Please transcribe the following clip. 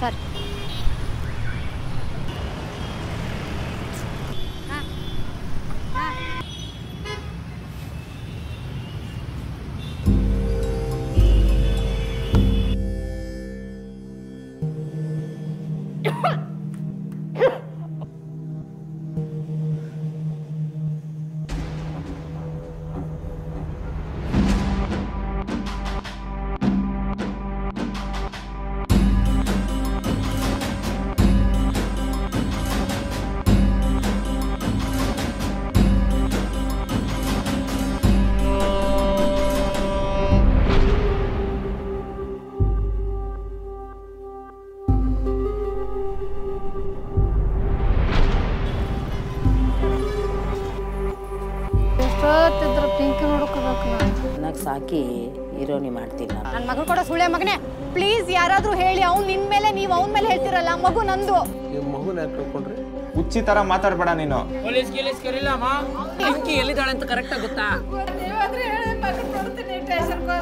సరే ಪಿಂಕಿ ನೋಡ್ಕೋಬೇಕು ನನಗೆ ಚೆನ್ನಾಗಿ ಸಾಕಿ ಹೀರೋನಿ ಮಾಡ್ತೀನಿ ನಾನು. ನನ್ನ ಮಗನ ಕೂಡ ಸುಳ್ಳೆ ಮಗನೇ ಪ್ಲೀಸ್ ಯಾರಾದರೂ ಹೇಳಿ ಅವ್ನು ನಿನ್ ಮೇಲೆ ನೀವು ಅವನ ಮೇಲೆ ಹೇಳ್ತಿರಲ್ಲ ಮಗು ನಂದು. ನೀವು ಮಗುನ ಯಾಕೆ ಕಳ್ಕೊಂಡ್ರಿ ಹುಚ್ಚಿ ತರ ಮಾತಾಡ್ಬೇಡ ನೀನು. ಪೊಲೀಸ್ ಗಿಲೀಸ್ ಕರೀಲಮ್ಮ ಪಿಂಕಿ ಎಲ್ಲಿದ್ದಾಳೆ ಅಂತ ಕರೆಕ್ಟಾಗಿ ಗೊತ್ತಾ? ನೀವಾದ್ರೆ ಹೇಳಿ ಮಗನ್ ನೋಡ್ತೀನಿ ಸ್ಟೇಷನ್ಗೆ